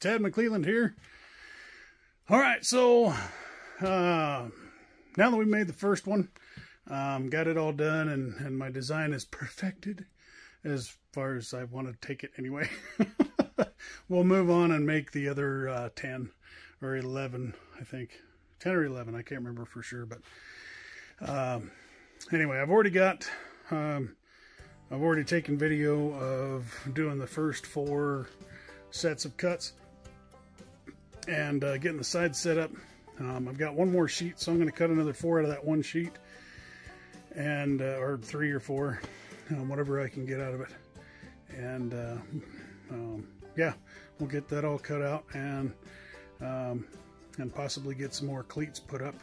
Tad McClelland here. All right, so uh, now that we made the first one, um, got it all done, and, and my design is perfected as far as I want to take it anyway. we'll move on and make the other uh, 10 or 11, I think. 10 or 11, I can't remember for sure, but um, anyway, I've already got, um, I've already taken video of doing the first four sets of cuts and uh, getting the sides set up. Um, I've got one more sheet, so I'm going to cut another four out of that one sheet, and uh, or three or four, um, whatever I can get out of it. And uh, um, yeah, we'll get that all cut out and um, and possibly get some more cleats put up.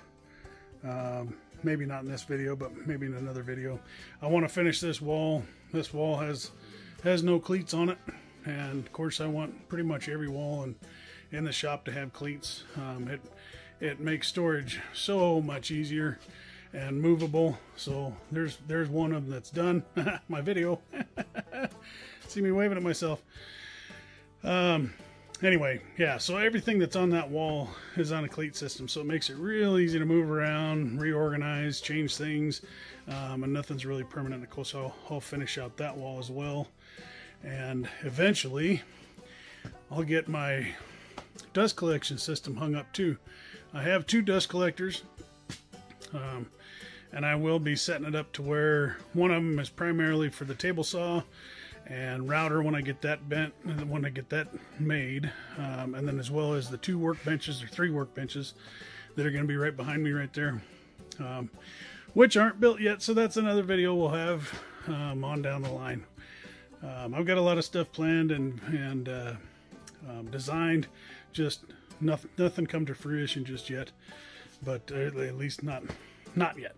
Um, maybe not in this video, but maybe in another video. I want to finish this wall. This wall has has no cleats on it, and of course I want pretty much every wall in in the shop to have cleats. Um, it it makes storage so much easier and movable. So there's there's one of them that's done. My video. See me waving at myself. Um, anyway, yeah, so everything that's on that wall is on a cleat system, so it makes it real easy to move around, reorganize, change things, um, and nothing's really permanent. Of course, I'll, I'll finish out that wall as well, and eventually I'll get my dust collection system hung up too. I have two dust collectors, um, and I will be setting it up to where one of them is primarily for the table saw, and router when I get that bent and when I get that made um, and then as well as the two workbenches or three workbenches that are going to be right behind me right there um, which aren't built yet so that's another video we'll have um, on down the line um, I've got a lot of stuff planned and and uh, um, designed just nothing nothing come to fruition just yet but uh, at least not not yet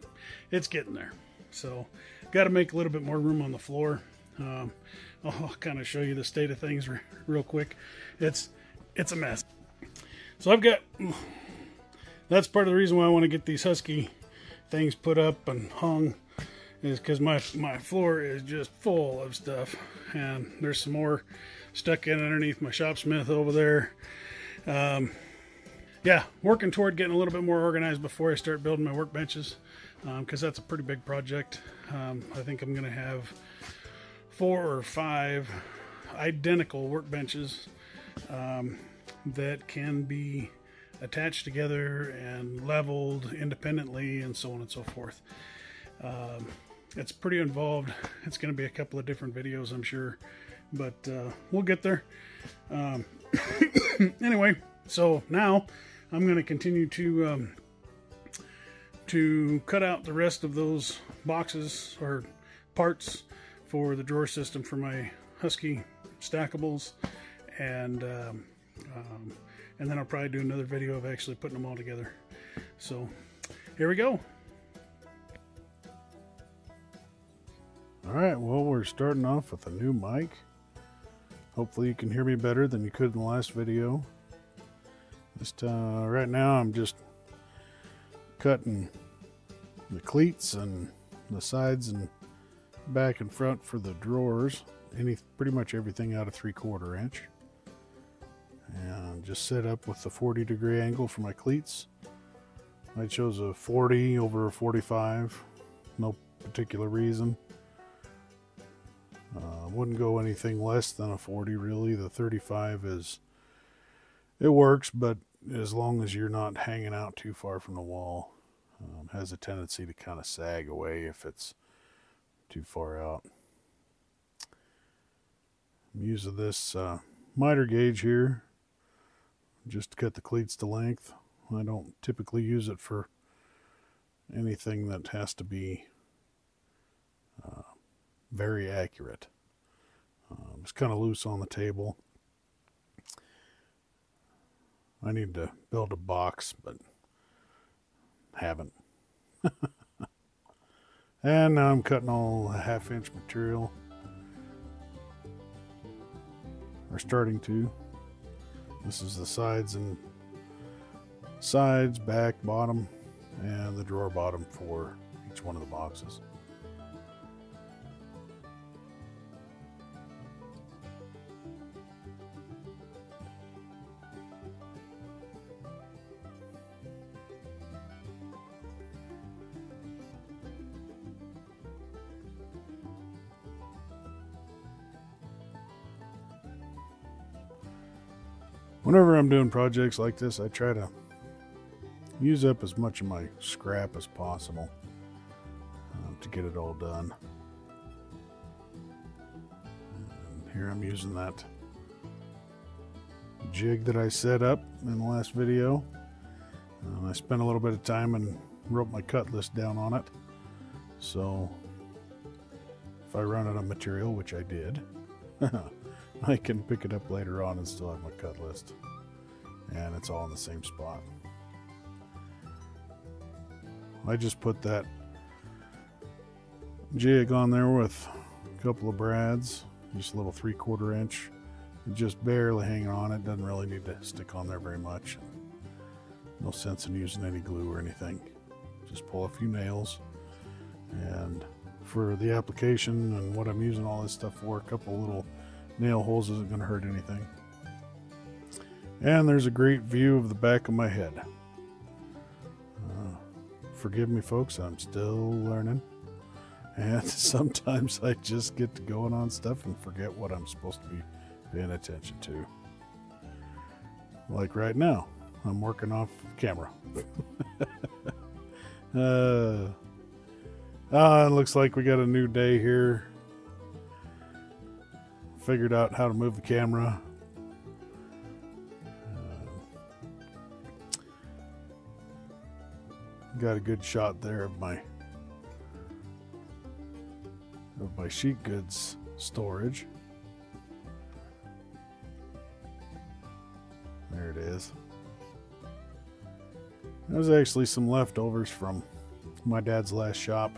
it's getting there so got to make a little bit more room on the floor um, I'll kind of show you the state of things re real quick. It's it's a mess. So I've got that's part of the reason why I want to get these Husky things put up and hung is because my my floor is just full of stuff and there's some more stuck in underneath my shopsmith over there. Um, yeah, working toward getting a little bit more organized before I start building my workbenches because um, that's a pretty big project. Um, I think I'm going to have four or five identical workbenches um, that can be attached together and leveled independently and so on and so forth. Um, it's pretty involved. It's going to be a couple of different videos, I'm sure, but uh, we'll get there. Anyway, so now I'm going to continue to um, to cut out the rest of those boxes or parts for the drawer system for my Husky stackables. And um, um, and then I'll probably do another video of actually putting them all together. So here we go. Alright well we're starting off with a new mic hopefully you can hear me better than you could in the last video. Just uh, right now I'm just cutting the cleats and the sides and back and front for the drawers. Any pretty much everything out of three quarter inch. And just set up with the 40 degree angle for my cleats. I chose a 40 over a 45 no particular reason uh, wouldn't go anything less than a 40 really the 35 is it works but as long as you're not hanging out too far from the wall um, has a tendency to kind of sag away if it's too far out. I'm using this uh, miter gauge here just to cut the cleats to length. I don't typically use it for anything that has to be uh, very accurate. It's kind of loose on the table. I need to build a box, but haven't. And now I'm cutting all half inch material. Or starting to. This is the sides and sides, back, bottom, and the drawer bottom for each one of the boxes. Whenever I'm doing projects like this, I try to use up as much of my scrap as possible uh, to get it all done. And here I'm using that jig that I set up in the last video. Uh, I spent a little bit of time and wrote my cut list down on it. So if I run out of material, which I did, I can pick it up later on and still have my cut list. And it's all in the same spot. I just put that jig on there with a couple of brads, just a little three quarter inch, just barely hanging on it. Doesn't really need to stick on there very much. No sense in using any glue or anything. Just pull a few nails and for the application and what I'm using all this stuff for, a couple little nail holes isn't going to hurt anything. And there's a great view of the back of my head. Uh, forgive me, folks, I'm still learning. And sometimes I just get to going on stuff and forget what I'm supposed to be paying attention to. Like right now, I'm working off camera. uh, Ah, it looks like we got a new day here. Figured out how to move the camera. Uh, got a good shot there of my of my sheet goods storage. There it is. There's actually some leftovers from my dad's last shop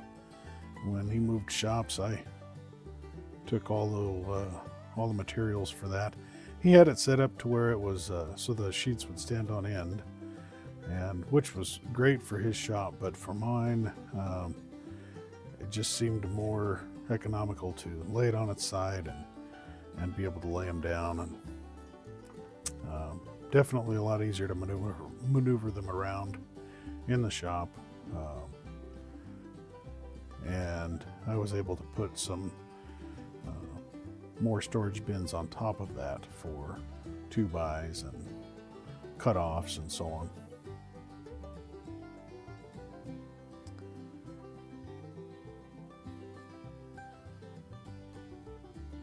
when he moved shops, I took all the uh, all the materials for that. He had it set up to where it was uh, so the sheets would stand on end, and which was great for his shop. But for mine, um, it just seemed more economical to lay it on its side and and be able to lay them down and um, definitely a lot easier to maneuver maneuver them around in the shop. Um, and I was able to put some more storage bins on top of that for two bys and cutoffs and so on.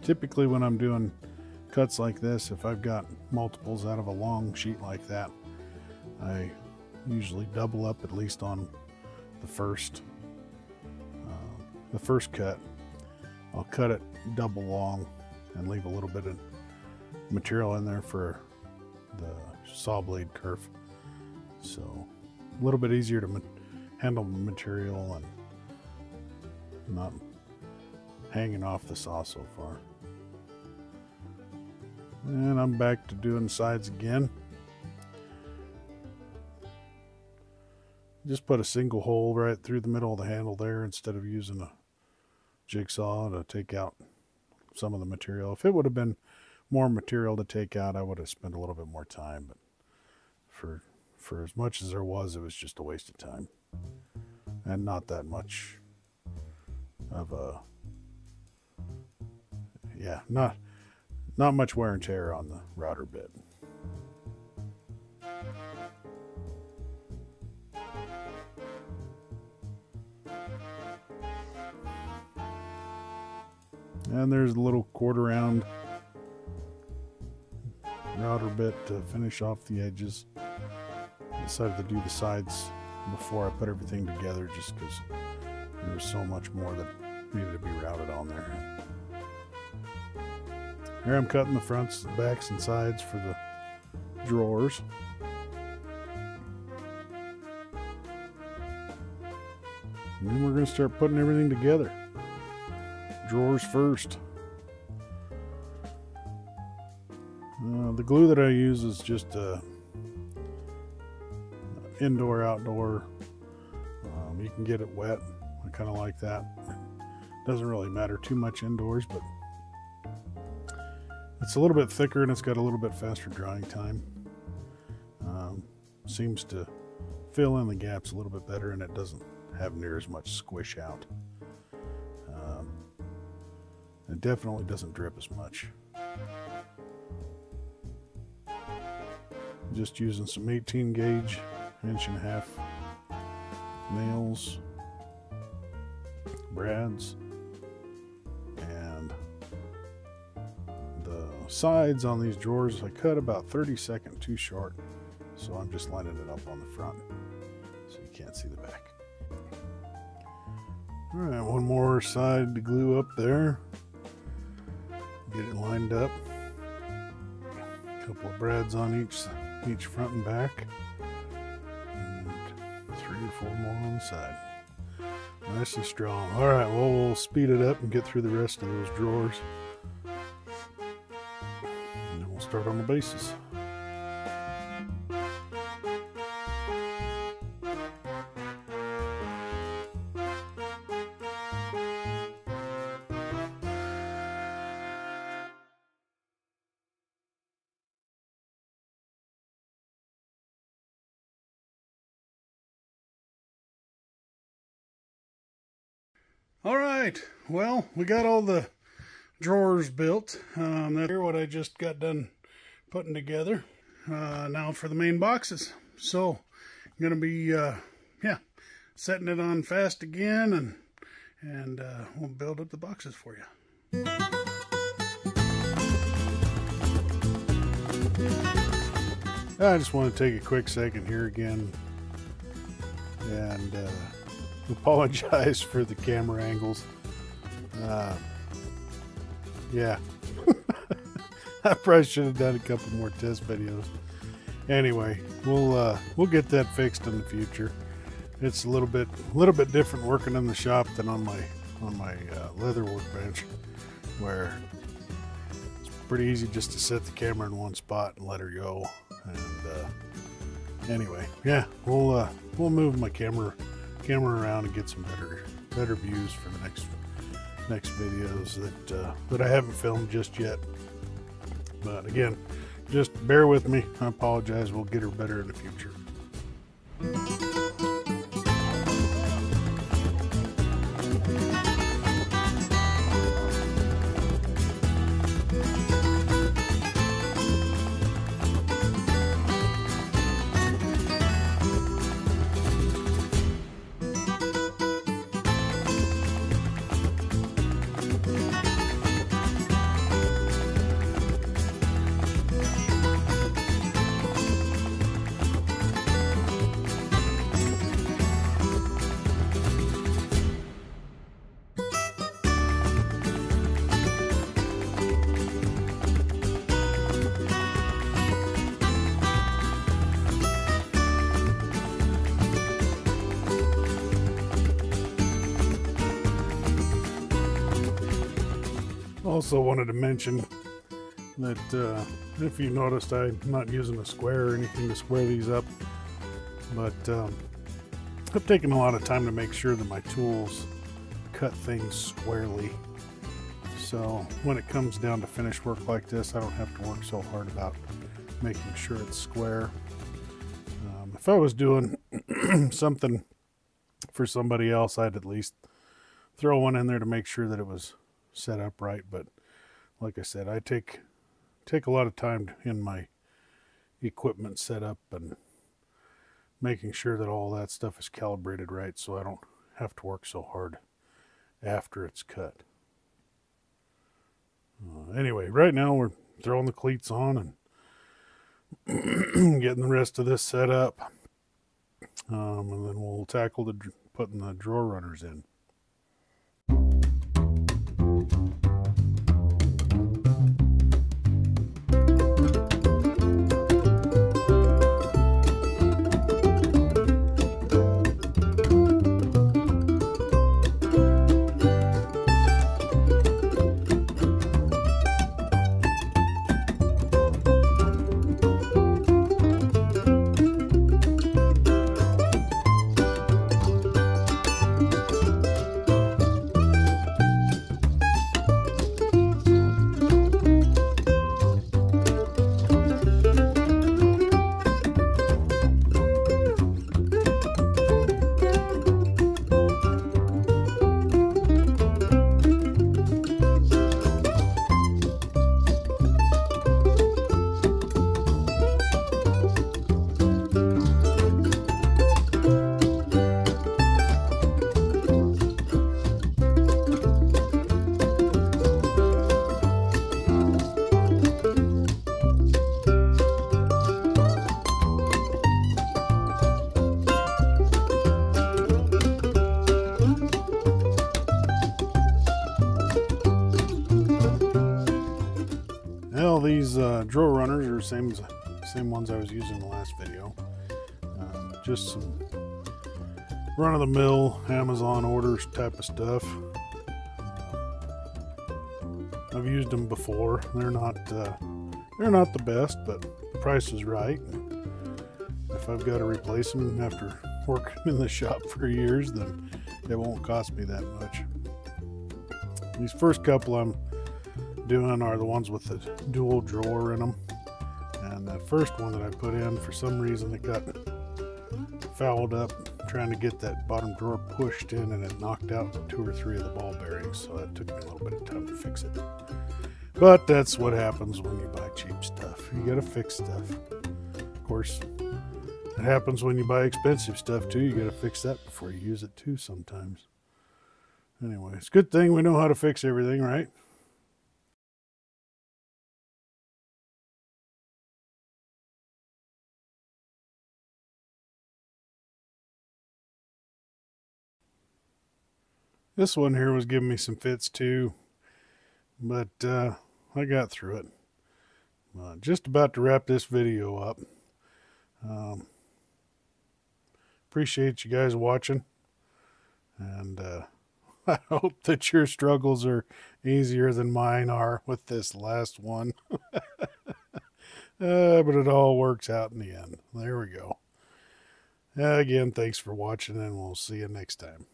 Typically when I'm doing cuts like this, if I've got multiples out of a long sheet like that, I usually double up at least on the first uh, the first cut, I'll cut it double long and leave a little bit of material in there for the saw blade kerf. So a little bit easier to handle the material and not hanging off the saw so far. And I'm back to doing sides again. Just put a single hole right through the middle of the handle there instead of using a jigsaw to take out some of the material. If it would have been more material to take out, I would have spent a little bit more time. But for for as much as there was, it was just a waste of time, and not that much of a yeah, not not much wear and tear on the router bit. And there's a little quarter round router bit to finish off the edges. I decided to do the sides before I put everything together just because there was so much more that needed to be routed on there. Here I'm cutting the fronts, the backs, and sides for the drawers. And then we're going to start putting everything together drawers first. Uh, the glue that I use is just uh, indoor outdoor. Um, you can get it wet. I kind of like that. Doesn't really matter too much indoors, but it's a little bit thicker and it's got a little bit faster drying time. Um, seems to fill in the gaps a little bit better and it doesn't have near as much squish out. It definitely doesn't drip as much. just using some 18 gauge inch and a half nails, brads, and the sides on these drawers I cut about 30 second too short, so I'm just lining it up on the front so you can't see the back. All right, one more side to glue up there. Get it lined up. A couple of brads on each each front and back. And three or four more on the side. Nice and strong. All right, well, we'll speed it up and get through the rest of those drawers. And then we'll start on the bases. Right, well, we got all the drawers built. Um, that's what I just got done putting together. Uh, now for the main boxes. So, I'm to be, uh, yeah, setting it on fast again, and, and uh, we'll build up the boxes for you. I just want to take a quick second here again and uh, apologize for the camera angles. Uh, yeah, I probably should have done a couple more test videos. Anyway, we'll uh, we'll get that fixed in the future. It's a little bit a little bit different working in the shop than on my on my uh, leather workbench, where it's pretty easy just to set the camera in one spot and let her go. And uh, anyway, yeah, we'll uh, we'll move my camera camera around and get some better better views for the next next videos that uh, that I haven't filmed just yet. But again, just bear with me. I apologize. We'll get her better in the future. Also wanted to mention that uh, if you noticed I'm not using a square or anything to square these up, but um, I've taken a lot of time to make sure that my tools cut things squarely. So when it comes down to finish work like this, I don't have to work so hard about making sure it's square. Um, if I was doing something for somebody else, I'd at least throw one in there to make sure that it was set up right. But like I said, I take take a lot of time in my equipment setup and making sure that all that stuff is calibrated right so I don't have to work so hard after it's cut. Uh, anyway, right now we're throwing the cleats on and getting the rest of this set up. Um, and then we'll tackle the putting the drawer runners in. Same same ones I was using in the last video. Um, just some run-of-the-mill Amazon orders type of stuff. I've used them before. They're not uh, they're not the best, but the price is right. If I've got to replace them after working in the shop for years, then it won't cost me that much. These first couple I'm doing are the ones with the dual drawer in them. First one that I put in, for some reason it got fouled up trying to get that bottom drawer pushed in and it knocked out two or three of the ball bearings. So that took me a little bit of time to fix it. But that's what happens when you buy cheap stuff. You gotta fix stuff. Of course, it happens when you buy expensive stuff too. You gotta fix that before you use it too sometimes. Anyway, it's a good thing we know how to fix everything, right? This one here was giving me some fits too, but uh, I got through it. Uh, just about to wrap this video up. Um, appreciate you guys watching, and uh, I hope that your struggles are easier than mine are with this last one. uh, but it all works out in the end. There we go. again, thanks for watching, and we'll see you next time.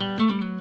Mm-hmm.